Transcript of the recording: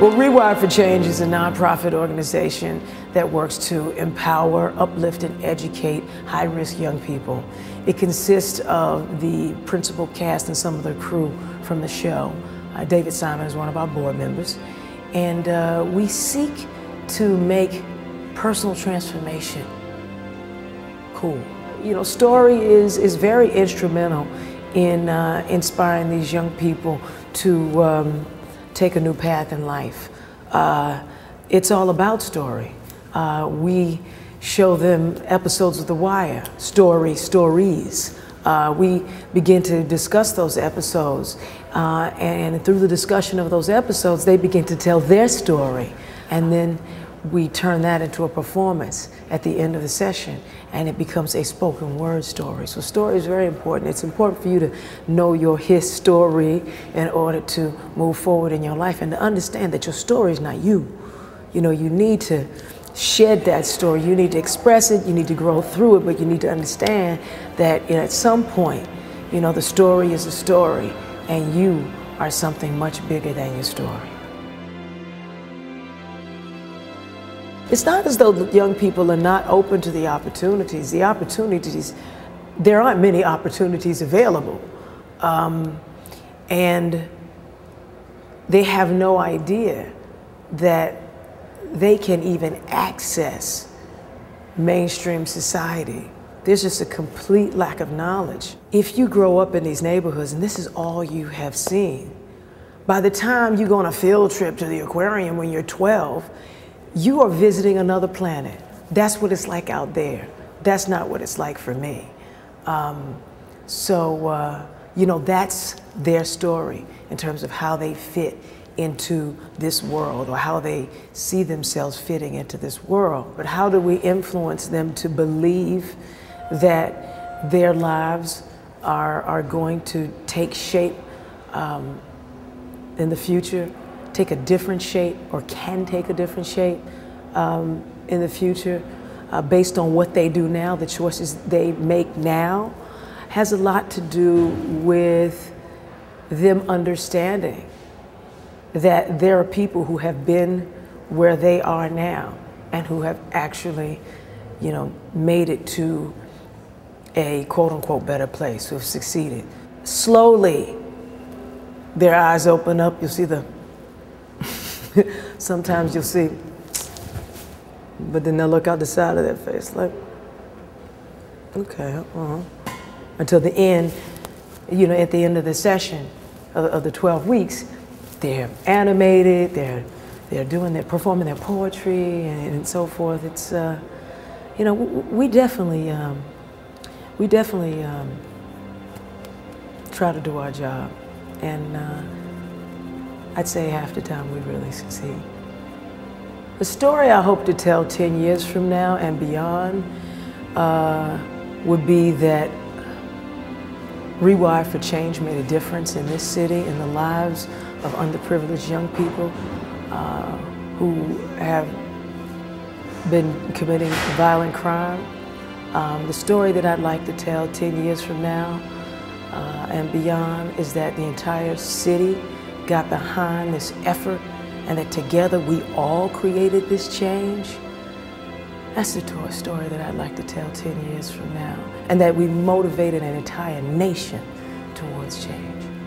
Well, Rewired for Change is a nonprofit organization that works to empower, uplift, and educate high risk young people. It consists of the principal cast and some of the crew from the show. Uh, David Simon is one of our board members. And uh, we seek to make personal transformation cool. You know, story is, is very instrumental in uh, inspiring these young people to. Um, take a new path in life. Uh, it's all about story. Uh, we show them episodes of The Wire, story, stories. Uh, we begin to discuss those episodes, uh, and through the discussion of those episodes, they begin to tell their story. And then we turn that into a performance at the end of the session and it becomes a spoken word story. So story is very important. It's important for you to know your his story in order to move forward in your life and to understand that your story is not you. You know, you need to shed that story. You need to express it, you need to grow through it, but you need to understand that you know, at some point, you know, the story is a story and you are something much bigger than your story. It's not as though young people are not open to the opportunities. The opportunities, there aren't many opportunities available. Um, and they have no idea that they can even access mainstream society. There's just a complete lack of knowledge. If you grow up in these neighborhoods and this is all you have seen, by the time you go on a field trip to the aquarium when you're 12, you are visiting another planet. That's what it's like out there. That's not what it's like for me. Um, so, uh, you know, that's their story in terms of how they fit into this world or how they see themselves fitting into this world. But how do we influence them to believe that their lives are, are going to take shape um, in the future take a different shape or can take a different shape um, in the future uh, based on what they do now, the choices they make now, has a lot to do with them understanding that there are people who have been where they are now and who have actually, you know, made it to a quote unquote better place, who have succeeded. Slowly, their eyes open up, you'll see the Sometimes you'll see, but then they'll look out the side of their face like, okay, uh-huh. Until the end, you know, at the end of the session of, of the 12 weeks, they're animated, they're, they're doing, they're performing their poetry and, and so forth. It's, uh, you know, we definitely, um, we definitely um, try to do our job. And, uh, I'd say half the time we really succeed. The story I hope to tell 10 years from now and beyond uh, would be that Rewire for Change made a difference in this city, in the lives of underprivileged young people uh, who have been committing violent crime. Um, the story that I'd like to tell 10 years from now uh, and beyond is that the entire city got behind this effort and that together we all created this change, that's the story that I'd like to tell 10 years from now. And that we motivated an entire nation towards change.